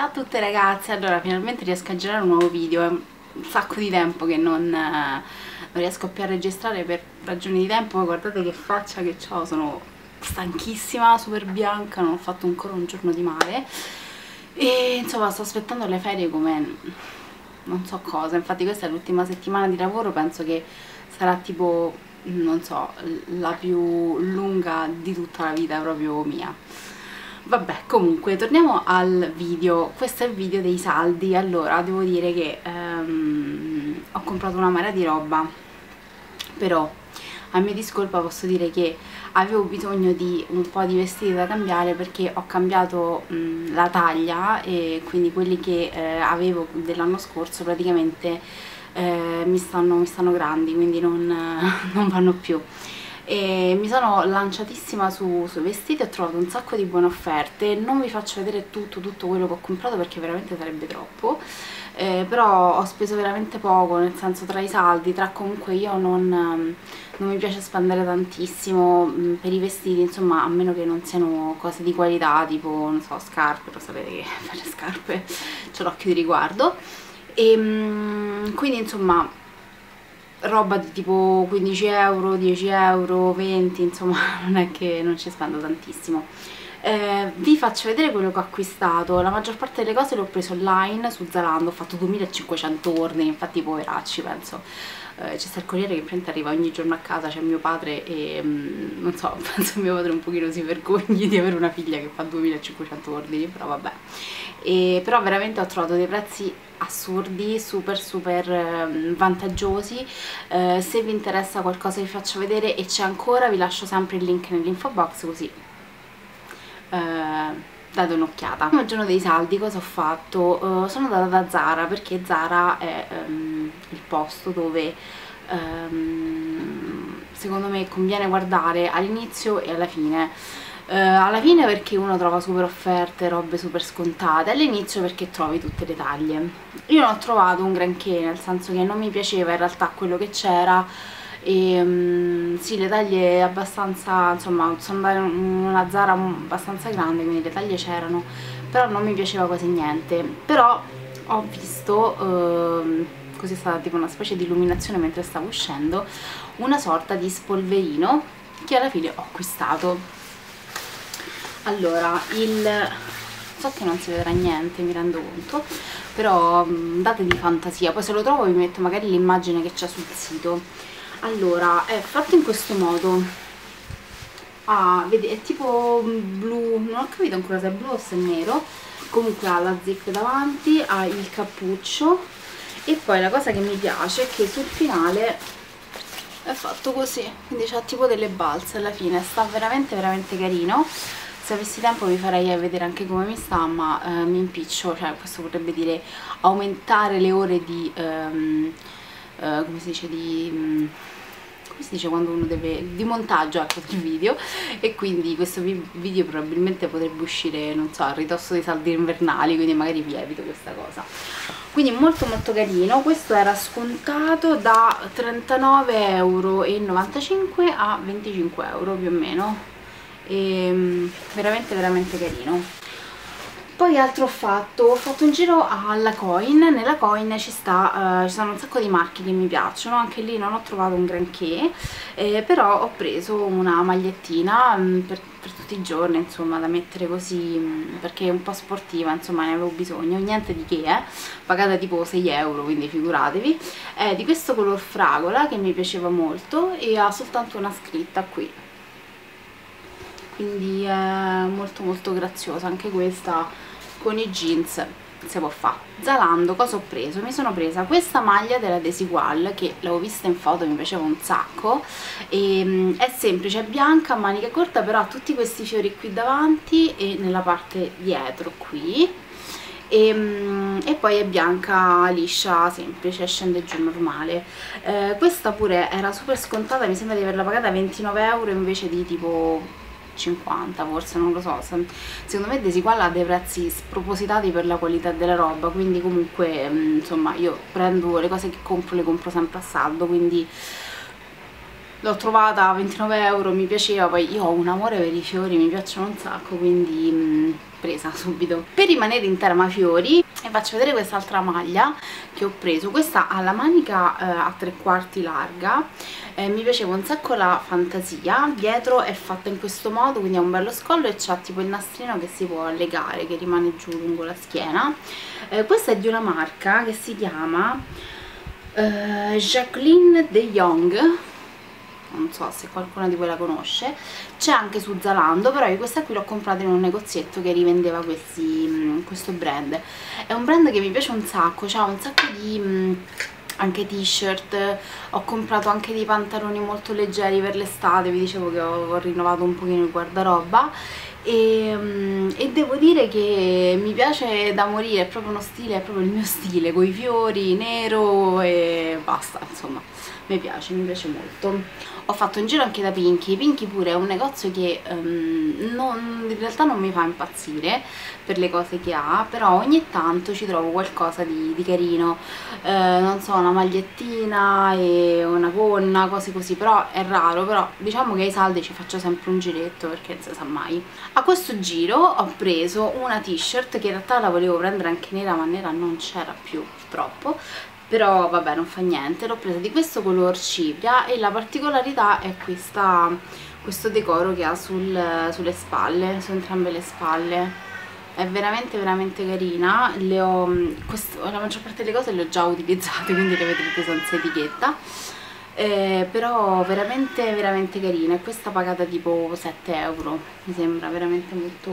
Ciao a tutte ragazze, allora finalmente riesco a girare un nuovo video, è un sacco di tempo che non, eh, non riesco più a registrare per ragioni di tempo, guardate che faccia che ho, sono stanchissima, super bianca, non ho fatto ancora un giorno di mare. E insomma sto aspettando le ferie come non so cosa, infatti questa è l'ultima settimana di lavoro, penso che sarà tipo, non so, la più lunga di tutta la vita proprio mia Vabbè, comunque, torniamo al video. Questo è il video dei saldi. Allora, devo dire che um, ho comprato una marea di roba, però a mia discolpa posso dire che avevo bisogno di un po' di vestiti da cambiare perché ho cambiato mh, la taglia e quindi quelli che eh, avevo dell'anno scorso praticamente eh, mi, stanno, mi, stanno, grandi, quindi non, non vanno più e mi sono lanciatissima su, sui vestiti, ho trovato un sacco di buone offerte, non vi faccio vedere tutto, tutto quello che ho comprato perché veramente sarebbe troppo, eh, però ho speso veramente poco, nel senso tra i saldi, tra comunque io non, non mi piace spendere tantissimo mm, per i vestiti, insomma a meno che non siano cose di qualità, tipo non so scarpe, lo sapete che per le scarpe c'ho l'occhio di riguardo, e mh, mm, quindi insomma roba di tipo 15 euro, 10 euro, 20, insomma non è che non ci spendo tantissimo. Eh, vi faccio vedere quello che ho acquistato, la maggior parte delle cose le ho preso online su Zalando, ho fatto 2500 ordini, infatti poveracci penso, eh, c'è il corriere che prende arriva ogni giorno a casa, c'è mio padre e mm, non so, penso mio padre un pochino si vergogni di avere una figlia che fa 2500 ordini, però vabbè, e, però veramente ho trovato dei prezzi assurdi, super super eh, vantaggiosi, eh, se vi interessa qualcosa vi faccio vedere e c'è ancora, vi lascio sempre il link nell'info box così eh, date un'occhiata. Il giorno dei saldi cosa ho fatto? Uh, sono andata da Zara perché Zara è um, il posto dove um, secondo me conviene guardare all'inizio e alla fine Uh, alla fine perché uno trova super offerte, robe super scontate, all'inizio perché trovi tutte le taglie. Io non ho trovato un granché, nel senso che non mi piaceva in realtà quello che c'era e um, sì, le taglie abbastanza, insomma, sono andata in una Zara abbastanza grande, quindi le taglie c'erano, però non mi piaceva quasi niente. Però ho visto... Uh, così è stata tipo una specie di illuminazione mentre stavo uscendo, una sorta di spolverino che alla fine ho acquistato. Allora il so che non si vedrà niente mi rendo conto però mm, date di fantasia. Poi se lo trovo vi metto magari l'immagine che c'è sul sito allora è fatto in questo modo. Ah, vedi, è tipo blu non ho capito ancora se è blu o se è nero. Comunque ha la zip davanti ha il cappuccio. E poi la cosa che mi piace è che sul finale è fatto così quindi c'ha tipo delle balze alla fine. Sta veramente veramente carino. Se avessi tempo vi farei vedere anche come mi sta ma eh, mi impiccio, cioè questo vorrebbe dire aumentare le ore di, um, uh, come si dice, di... Um, come si dice quando uno deve di montaggio ecco del video. E quindi questo video probabilmente potrebbe uscire non so a ridosso dei saldi invernali quindi magari vi evito questa cosa. Quindi molto molto carino. Questo era scontato da 39,95 euro a 25 euro più o meno. E ehm, veramente veramente carino poi altro ho fatto? Ho fatto un giro alla Coin, nella Coin ci, sta, uh, ci sono un sacco di marchi che mi piacciono, anche lì non ho trovato un granché, eh, però ho preso una magliettina um, per, per, tutti i giorni, insomma, da mettere così, um, perché è un po' sportiva, insomma, ne avevo bisogno, niente di che, eh, pagata tipo 6 euro, quindi figuratevi, è di questo color fragola che mi piaceva molto e ha soltanto una scritta qui, quindi è molto molto graziosa anche questa con i jeans si può fare Zalando cosa ho preso? mi sono presa questa maglia della Desigual che l'avevo vista in foto mi piaceva un sacco e, è semplice, è bianca, manica corta però ha tutti questi fiori qui davanti e nella parte dietro qui. E, e, poi è bianca liscia semplice scende giù normale. Eh, questa pure era super scontata mi sembra di averla pagata 29 euro invece di tipo 50 forse, non lo so. Secondo me Desigual ha dei prezzi spropositati per la qualità della roba quindi comunque mm, insomma io prendo le cose che compro le compro sempre a saldo quindi l'ho trovata a 29 euro, mi piaceva, poi io ho un amore per i fiori, mi piacciono un sacco, quindi mm, presa subito. Per rimanere in tema fiori e faccio vedere quest'altra maglia che ho preso. Questa ha la manica eh, a tre quarti larga eh, mi piaceva un sacco la fantasia dietro è fatta in questo modo quindi ha un bello scollo e c'ha tipo il nastrino che si può legare che rimane giù lungo la schiena. Eh, questa è di una marca che si chiama eh, Jacqueline de Jong. Non so se qualcuno di voi la conosce. C'è anche su Zalando però io questa qui l'ho comprata in un negozietto che rivendeva questi, mm, questo brand. È un brand che mi piace un sacco ha un sacco di mm, anche t-shirt ho comprato anche dei pantaloni molto leggeri per l'estate vi dicevo che ho, ho rinnovato un pochino il guardaroba e, mm, e, devo dire che mi piace da morire, è proprio uno stile, è proprio il mio stile, con i fiori, nero e basta, insomma, mi piace, mi piace molto. Ho fatto un giro anche da Pinky, Pinky pure è un negozio che um, non, in realtà non mi fa impazzire per le cose che ha, però ogni tanto ci trovo qualcosa di, di carino, eh, non so, una magliettina e una gonna, cose così, però è raro, però diciamo che ai saldi ci faccio sempre un giretto perché non si sa mai. A questo giro ho preso una t-shirt che in realtà la volevo prendere anche nera ma nera non c'era più purtroppo però vabbè non fa niente l'ho presa di questo color cipria e la particolarità è questa, questo decoro che ha sul, sulle spalle su entrambe le spalle. È veramente veramente carina. Ho, questo, la maggior parte delle cose le ho già utilizzate quindi le vedrete senza etichetta. Eh, però veramente veramente carina. E questa pagata tipo 7 euro mi sembra veramente molto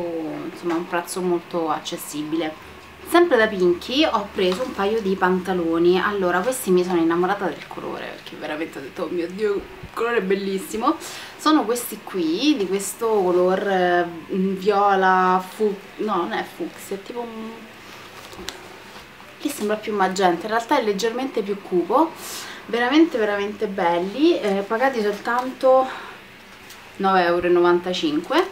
insomma un prezzo molto accessibile Sempre da Pinky ho preso un paio di pantaloni, allora questi mi sono innamorata del colore perché veramente ho detto oh mio dio il colore è bellissimo. Sono questi qui di questo color eh, viola fu no non è fucsia è tipo un qui sembra più magenta. In realtà è leggermente più cupo veramente veramente belli eh, pagati soltanto 9,95 euro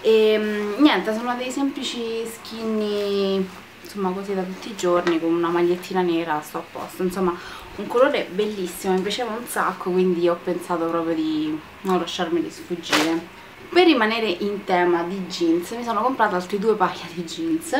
e mm, niente sono dei semplici skinny insomma così da tutti i giorni con una magliettina nera sto a posto. Insomma un colore bellissimo mi piaceva un sacco quindi ho pensato proprio di non lasciarmeli sfuggire. Per rimanere in tema di jeans mi sono comprata altri due paia di jeans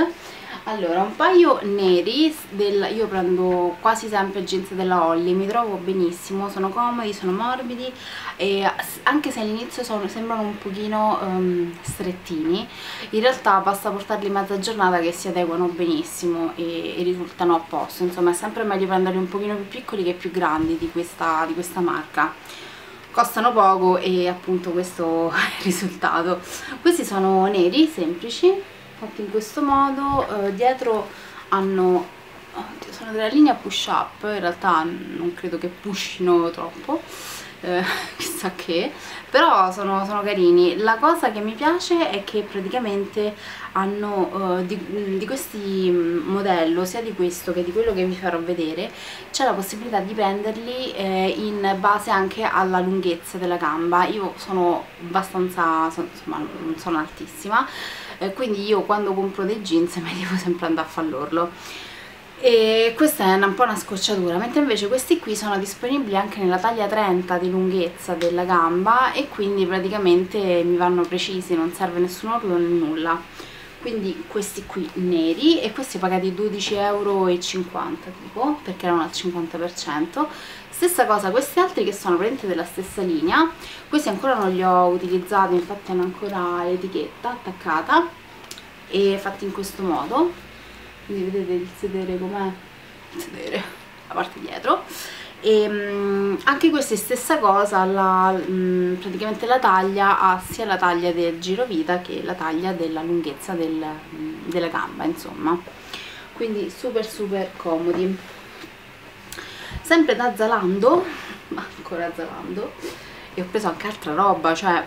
allora un paio neri del, io prendo quasi sempre jeans della Holly mi trovo benissimo sono comodi, sono morbidi e anche se all'inizio sembrano un pochino um, strettini in realtà basta portarli mezza giornata che si adeguano benissimo e, e, risultano a posto. Insomma è sempre meglio prenderli un pochino più piccoli che più grandi di questa, di questa marca. Costano poco e appunto questo è il risultato. Questi sono neri, semplici fatti in questo modo eh, dietro hanno oddio, sono della linea push up in realtà non credo che pushino troppo eh, chissà che però sono, sono, carini. La cosa che mi piace è che praticamente hanno uh, di, di questi mm, modello sia di questo che di quello che vi farò vedere c'è la possibilità di prenderli eh, in base anche alla lunghezza della gamba. Io sono abbastanza insomma non sono altissima eh, quindi io quando compro dei jeans mi devo sempre andare a fallorlo e questa è un po' una scocciatura mentre invece questi qui sono disponibili anche nella taglia 30 di lunghezza della gamba e quindi praticamente mi vanno precisi non serve nessun orlo né nulla. Quindi questi qui neri e questi pagati 12,50 euro tipo perché erano al 50% stessa cosa questi altri che sono praticamente della stessa linea questi ancora non li ho utilizzati infatti hanno ancora l'etichetta attaccata e fatti in questo modo. Quindi vedete il sedere com'è? Il sedere la parte dietro. E mh, anche questa stessa cosa la, mh, praticamente la taglia ha sia la taglia del girovita che la taglia della lunghezza del, mh, della gamba insomma. Quindi super super comodi sempre da Zalando ma ancora Zalando e ho preso anche altra roba cioè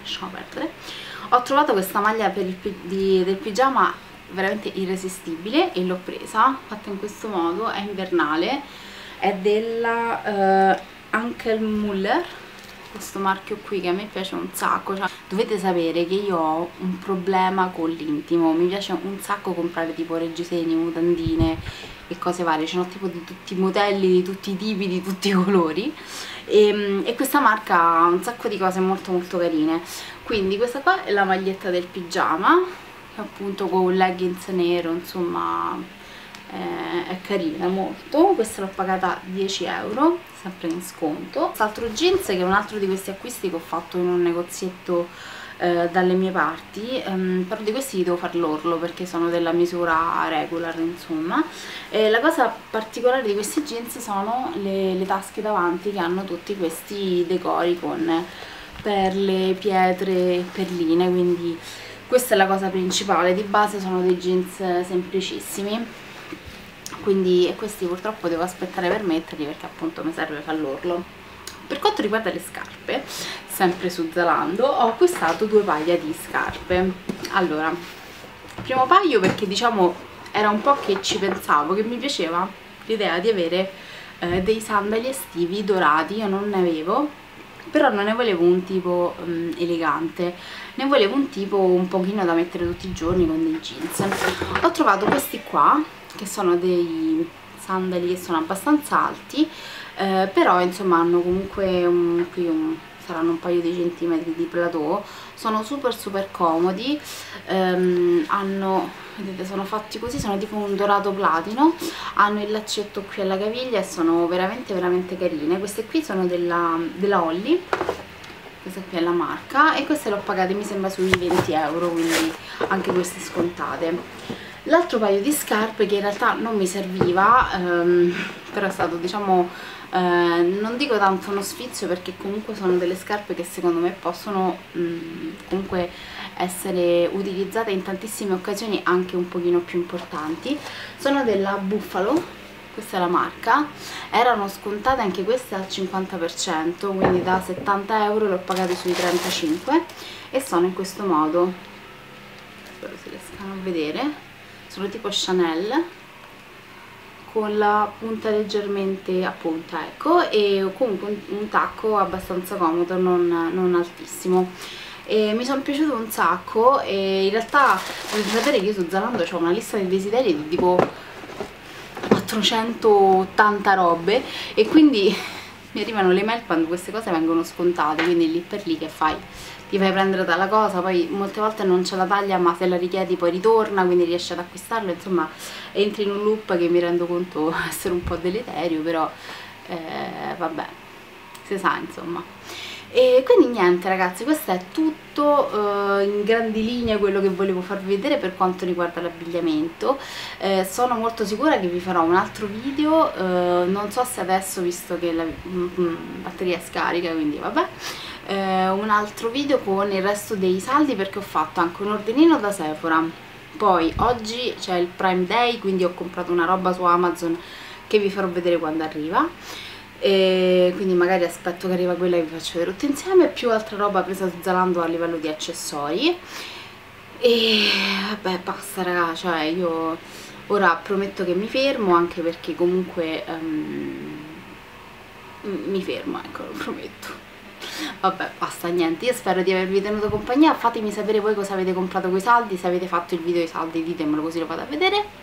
lasciamo perdere. Ho trovato questa maglia di, del pigiama veramente irresistibile e l'ho presa fatta in questo modo è invernale è della uh, Uncle Muller questo marchio qui che a me piace un sacco cioè, dovete sapere che io ho un problema con l'intimo mi piace un sacco comprare tipo reggiseni, mutandine e cose varie ce n'ho tipo di tutti i modelli, di tutti i tipi, di tutti i colori e, ehm, e questa marca ha un sacco di cose molto molto carine. Quindi questa qua è la maglietta del pigiama appunto con leggings nero insomma eh, è carina molto. Questa l'ho pagata 10 euro sempre in sconto. Quest'altro jeans che è un altro di questi acquisti che ho fatto in un negozietto eh, dalle mie parti ehm, però di questi devo far l'orlo perché sono della misura regular insomma. E la cosa particolare di questi jeans sono le, le tasche davanti che hanno tutti questi decori con perle, pietre perline quindi questa è la cosa principale. Di base sono dei jeans semplicissimi quindi e questi purtroppo devo aspettare per metterli perché appunto mi serve fall'orlo per quanto riguarda le scarpe sempre su Zalando ho acquistato due paia di scarpe. Allora primo paio perché diciamo era un po' che ci pensavo che mi piaceva l'idea di avere eh, dei sandali estivi dorati io non ne avevo però non ne volevo un tipo um, elegante. Ne volevo un tipo un pochino da mettere tutti i giorni con dei jeans. Ho trovato questi qua che sono dei sandali che sono abbastanza alti eh, però insomma hanno comunque un, qui un, saranno un paio di centimetri di plateau. Sono super super comodi. Ehm, hanno vedete sono fatti così sono tipo un dorato platino hanno il laccetto qui alla caviglia e sono veramente veramente carine. Queste qui sono della, della Holly questa qui è la marca e queste l'ho pagate mi sembra sui 20 euro quindi anche queste scontate l'altro paio di scarpe che in realtà non mi serviva ehm, però è stato diciamo eh, non dico tanto uno sfizio perché comunque sono delle scarpe che secondo me possono mh, mm, comunque essere utilizzate in tantissime occasioni anche un pochino più importanti. Sono della Buffalo questa è la marca. Erano scontate anche queste al 50% quindi da 70 euro le ho pagate sui 35 e sono in questo modo. Spero si riescano a vedere sono tipo Chanel con la punta leggermente a punta ecco e comunque un, tacco abbastanza comodo non, non altissimo. E mi sono piaciuto un sacco e in realtà potete sapere che io su Zalando ho una lista di desideri di tipo 480 robe e quindi mi arrivano le mail quando queste cose vengono scontate quindi lì per lì che fai? ti fai prendere dalla cosa, poi molte volte non c'è la taglia ma se la richiedi poi ritorna, quindi riesci ad acquistarlo, insomma entri in un loop che mi rendo conto essere un po' deleterio, però eh, vabbè, si sa insomma. E quindi niente ragazzi, questo è tutto uh, in grandi linee quello che volevo farvi vedere per quanto riguarda l'abbigliamento. Eh, sono molto sicura che vi farò un altro video, uh, non so se adesso visto che la mm, mm, batteria è scarica, quindi vabbè. Eh, un altro video con il resto dei saldi perché ho fatto anche un ordinino da Sephora. Poi oggi c'è il Prime Day quindi ho comprato una roba su Amazon che vi farò vedere quando arriva e quindi magari aspetto che arriva quella e vi faccio vedere tutte insieme più altra roba presa su Zalando a livello di accessori. E vabbè basta raga cioè io ora prometto che mi fermo anche perché comunque um, mi fermo ecco lo prometto. Vabbè basta niente. Io spero di avervi tenuto compagnia. Fatemi sapere voi cosa avete comprato con i saldi. Se avete fatto il video dei saldi ditemelo così lo vado a vedere